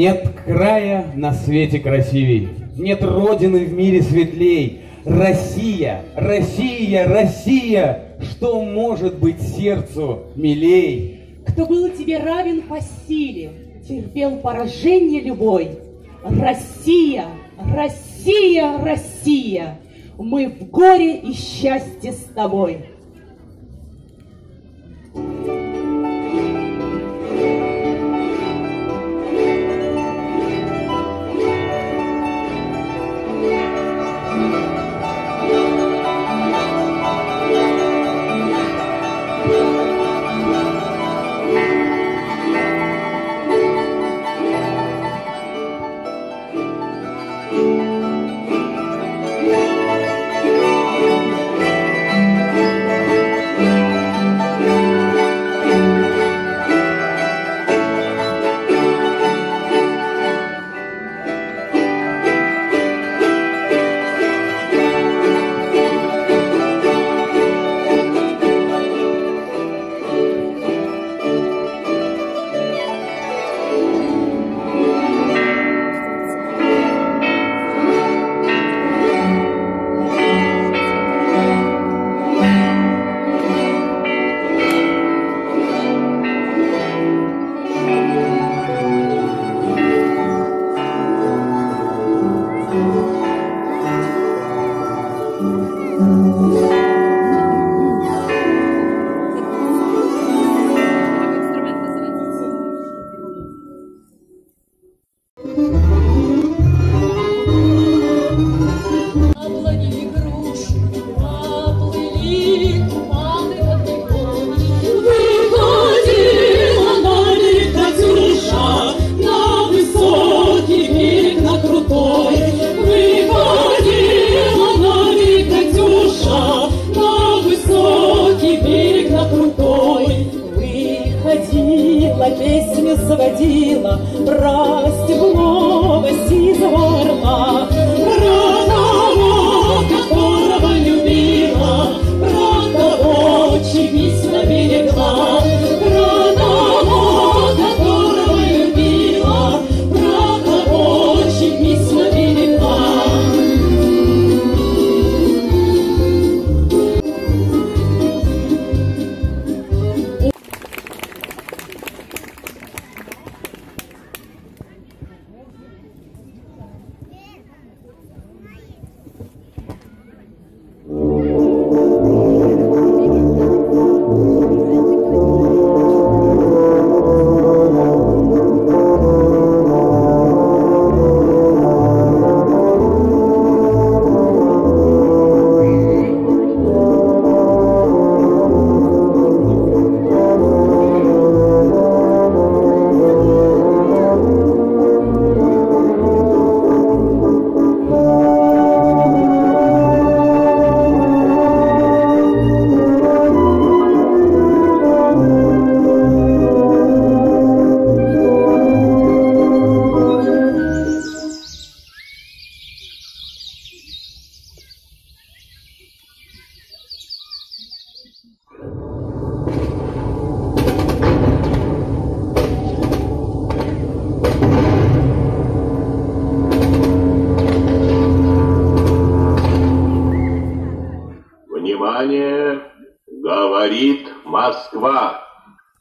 Нет края на свете красивей, нет родины в мире светлей. Россия, Россия, Россия, что может быть сердцу милей? Кто был тебе равен по силе, терпел поражение любой. Россия, Россия, Россия, мы в горе и счастье с тобой. пела, песню заводила, Расть в новость из орла.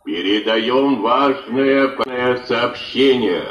Передаем важное сообщение.